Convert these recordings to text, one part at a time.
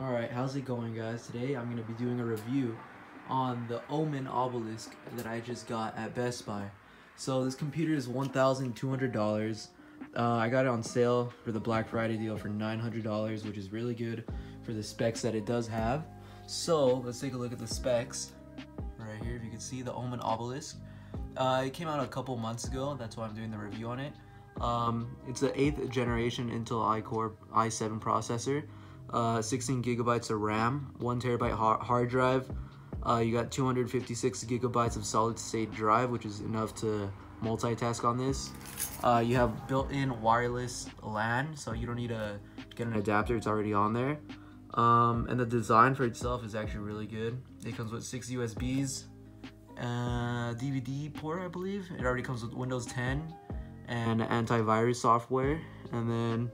Alright, how's it going guys? Today I'm going to be doing a review on the Omen Obelisk that I just got at Best Buy. So this computer is $1,200. Uh, I got it on sale for the Black Friday deal for $900, which is really good for the specs that it does have. So let's take a look at the specs. Right here, if you can see the Omen Obelisk. Uh, it came out a couple months ago, that's why I'm doing the review on it. Um, it's the 8th generation Intel iCore i7 processor uh, 16 gigabytes of RAM, one terabyte hard drive. Uh, you got 256 gigabytes of solid state drive, which is enough to multitask on this. Uh, you have built-in wireless LAN, so you don't need to get an adapter, it's already on there. Um, and the design for itself is actually really good. It comes with six USBs, uh, DVD port, I believe. It already comes with Windows 10 and antivirus software, and then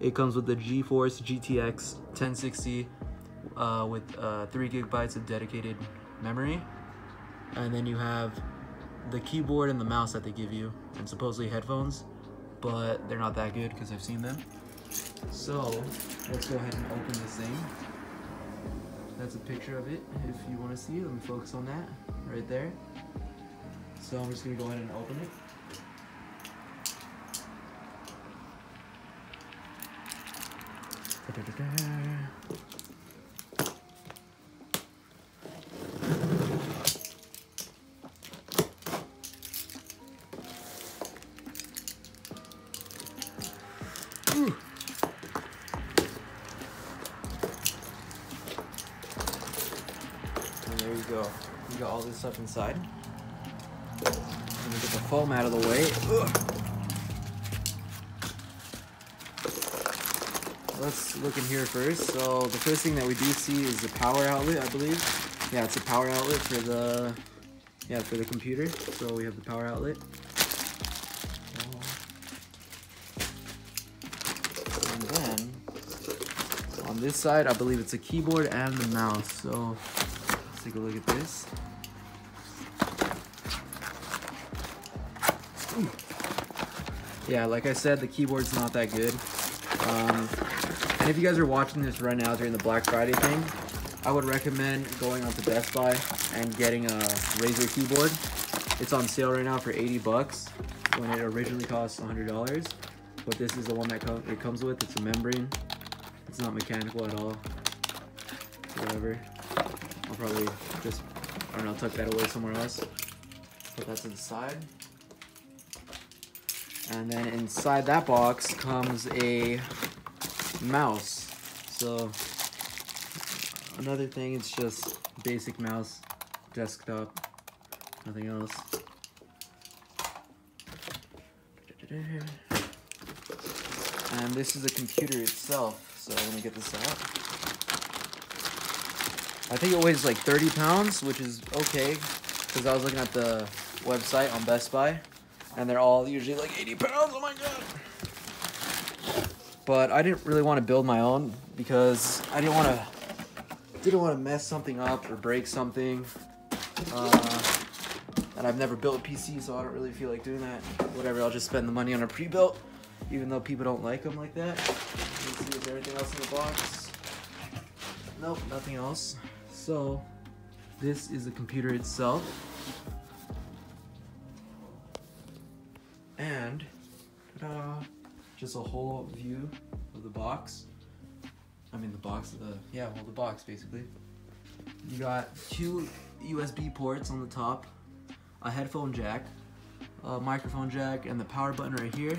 it comes with the GeForce GTX 1060 uh, with uh, 3 gigabytes of dedicated memory. And then you have the keyboard and the mouse that they give you, and supposedly headphones, but they're not that good because I've seen them. So let's go ahead and open this thing. That's a picture of it if you want to see it. Let me focus on that right there. So I'm just going to go ahead and open it. Da, da, da, there you go. You got all this stuff inside. Let me get the foam out of the way. Ugh. Let's look in here first. So the first thing that we do see is the power outlet, I believe. Yeah, it's a power outlet for the yeah for the computer. So we have the power outlet. And then on this side, I believe it's a keyboard and the mouse. So let's take a look at this. Yeah, like I said, the keyboard's not that good. Um, and if you guys are watching this right now during the Black Friday thing, I would recommend going onto Best Buy and getting a Razer keyboard. It's on sale right now for 80 bucks when it originally cost $100. But this is the one that com it comes with. It's a membrane. It's not mechanical at all. Whatever. I'll probably just, I don't know, tuck that away somewhere else. Put that to the side. And then inside that box comes a mouse. So another thing, it's just basic mouse, desktop, nothing else. And this is the computer itself. So let me get this out. I think it weighs like 30 pounds, which is okay. Because I was looking at the website on Best Buy. And they're all usually like 80 pounds. Oh my god but I didn't really want to build my own because I didn't want to didn't want to mess something up or break something. Uh, and I've never built a PC, so I don't really feel like doing that. Whatever, I'll just spend the money on a pre-built, even though people don't like them like that. Let's see, is there anything else in the box? Nope, nothing else. So, this is the computer itself. And, ta-da! Just a whole view of the box. I mean the box, the yeah, well the box basically. You got two USB ports on the top, a headphone jack, a microphone jack, and the power button right here.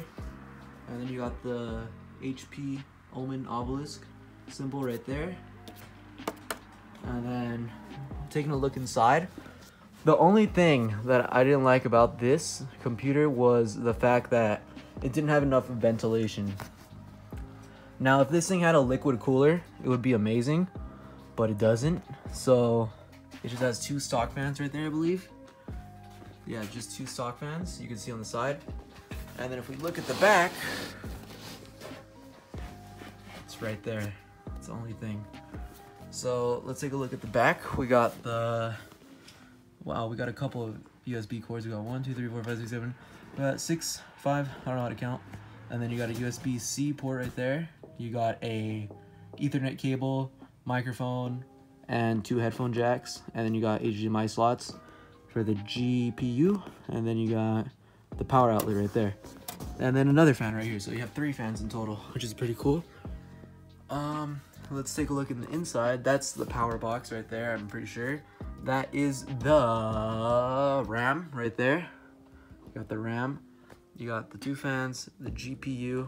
And then you got the HP Omen Obelisk symbol right there. And then taking a look inside. The only thing that I didn't like about this computer was the fact that it didn't have enough ventilation. Now, if this thing had a liquid cooler, it would be amazing, but it doesn't. So it just has two stock fans right there, I believe. Yeah, just two stock fans you can see on the side. And then if we look at the back, it's right there. It's the only thing. So let's take a look at the back. We got the, wow, we got a couple of USB cords. We got one, two, three, four, five, six, seven, got six, five, I don't know how to count. And then you got a USB-C port right there. You got a Ethernet cable, microphone, and two headphone jacks. And then you got HDMI slots for the GPU. And then you got the power outlet right there. And then another fan right here. So you have three fans in total, which is pretty cool. Um, let's take a look in the inside. That's the power box right there, I'm pretty sure. That is the RAM right there. You got the RAM. You got the two fans, the GPU.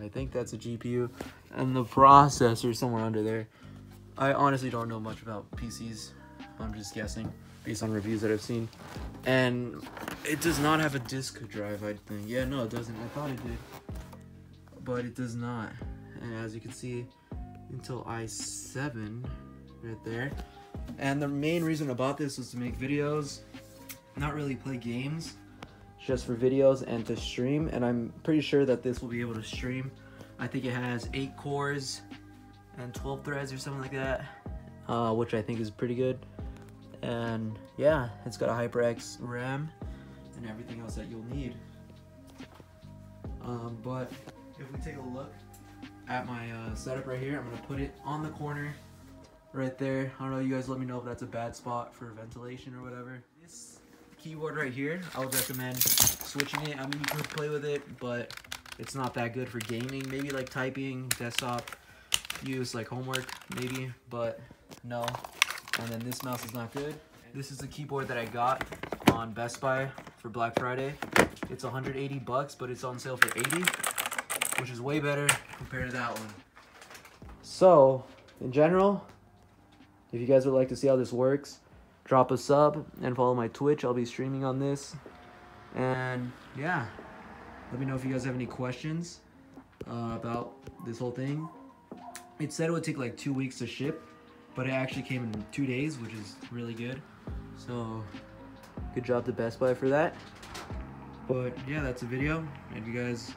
I think that's a GPU. And the processor somewhere under there. I honestly don't know much about PCs. I'm just guessing based on reviews that I've seen. And it does not have a disk drive, I think. Yeah, no, it doesn't. I thought it did. But it does not. And as you can see, Intel i7 right there. And the main reason I bought this was to make videos, not really play games, just for videos and to stream. And I'm pretty sure that this will be able to stream. I think it has 8 cores and 12 threads or something like that, uh, which I think is pretty good. And yeah, it's got a HyperX RAM and everything else that you'll need. Um, but if we take a look at my uh, setup right here, I'm gonna put it on the corner right there. I don't know, you guys let me know if that's a bad spot for ventilation or whatever. This keyboard right here, I would recommend switching it. I mean, you can play with it, but it's not that good for gaming. Maybe like typing, desktop use, like homework, maybe, but no. And then this mouse is not good. This is the keyboard that I got on Best Buy for Black Friday. It's 180 bucks, but it's on sale for 80, which is way better compared to that one. So, in general, if you guys would like to see how this works, drop a sub and follow my Twitch. I'll be streaming on this. And yeah, let me know if you guys have any questions uh, about this whole thing. It said it would take like two weeks to ship, but it actually came in two days, which is really good. So, good job to Best Buy for that. But yeah, that's the video. If you guys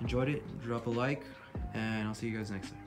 enjoyed it, drop a like, and I'll see you guys next time.